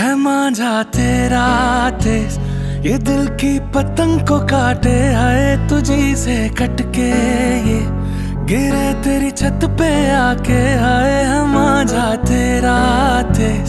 है मांझा तेरा तेज, ये दिल की पतंग को काटे आए तुझी से कटके ये गिरे तेरी छत पे आके आए हम मांझा तेरा तेज।